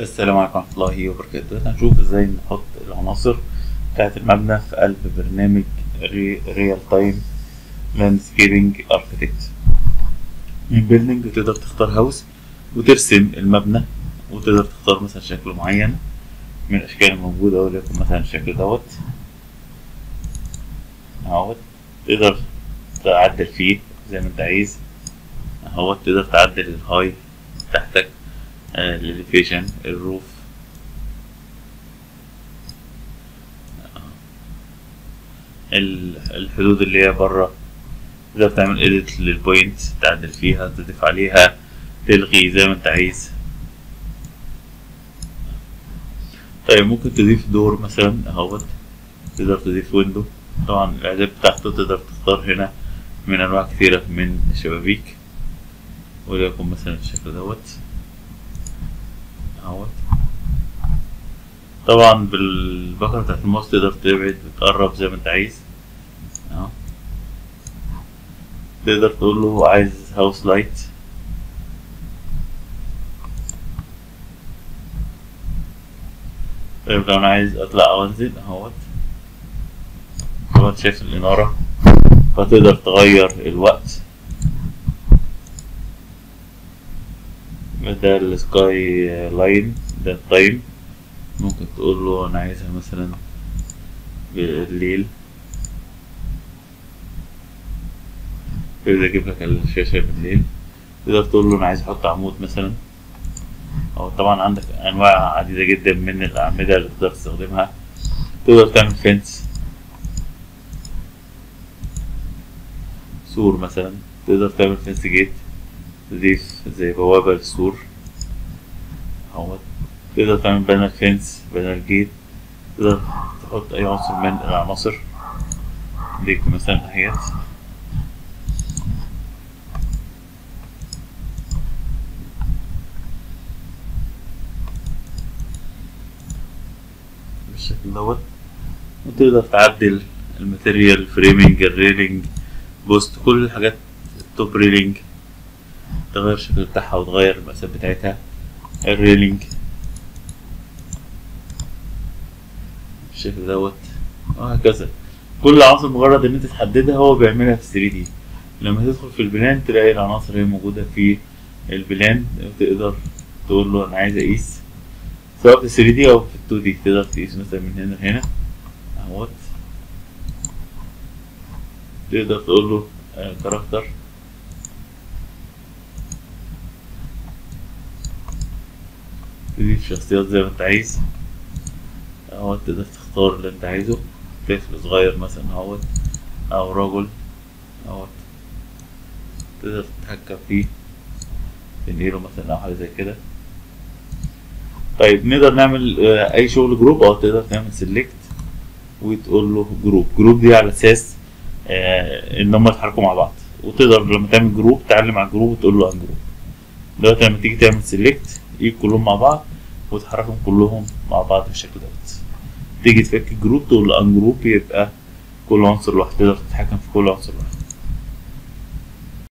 السلام عليكم ورحمة الله وبركاته. هنشوف إزاي نحط العناصر بتاعة المبنى في قلب برنامج Realtime Landscaping Architect من building تقدر تختار house وترسم المبنى وتقدر تختار مثلا شكل معين من الأشكال الموجودة وليكن مثلا الشكل دوت. أهوت. تقدر تعدل فيه زي ما أنت عايز. أهوت. تقدر تعدل الهاي بتاعتك. ال elevation ال roof. الحدود اللي هي بره تقدر تعمل edit لل point تعدل فيها تضيف عليها تلغي زي ما انت عايز. طيب ممكن تضيف دور مثلا أهوت. تقدر تضيف window طبعا الإعداد بتاعته تقدر تختار هنا من أنواع كثيرة من الشبابيك. وليكن مثلا الشكل دوت. اهوت طبعا بالبكرة بتاعت الماوس تقدر تبعد وتقرب زي ما انت عايز. اهو تقدر تقول له عايز هاوس لايت طيب لو أنا عايز أطلع أو أنزل أهوت. طبعا شايف الإنارة. فتقدر تغير الوقت. ده ال skyline ده ال time ممكن تقول له أنا عايزها مثلا بالليل. يبدأ يجيب لك الشاشة بالليل. تقدر تقول له أنا عايز أحط عمود مثلا. أو طبعا عندك أنواع عديدة جدا من الاعمدة اللي تقدر تستخدمها. تقدر تعمل fence سور مثلا. تقدر تعمل fence gate تضيف زي بوابة للسور اهوت تقدر تعمل panel fence panel gate تقدر تحط أي عنصر من العناصر. ليك مثلا اهيت بالشكل دوت. وتقدر تعدل ال material framing ال railing post كل الحاجات ال top railing. تغير الشكل بتاعها وتغير المقاسات بتاعتها. ال railing. بالشكل دوت. وهكذا كل عنصر مجرد إن أنت تحددها هو بيعملها في 3D لما تدخل في ال plan تلاقي العناصر هي موجودة في ال plan. وتقدر تقول له أنا عايز اقيس سواء في 3 دي أو في 2 دي تقدر تقيس مثلا من هنا لهنا. أهوت. تقدر تقول له كاركتر تضيف شخصيات زي ما انت عايز. اهوت تقدر تختار اللي انت عايزه. طفل صغير مثلا أهوت. أو رجل أهوت. تقدر تتحكم فيه. تنقله مثلا أو حاجة زي كده. طيب نقدر نعمل أي شغل group. أو تقدر تعمل select وتقول له group group دي على أساس إن هم يتحركوا مع بعض. وتقدر لما تعمل group تعلم على ال group وتقول له عن group دلوقتي لما تيجي تعمل select يجي كلهم مع بعض. وتحركهم كلهم مع بعض بالشكل دوت تيجي تفك ال group تقول ungroup يبقى كل عنصر لوحده تقدر تتحكم في كل عنصر لوحده.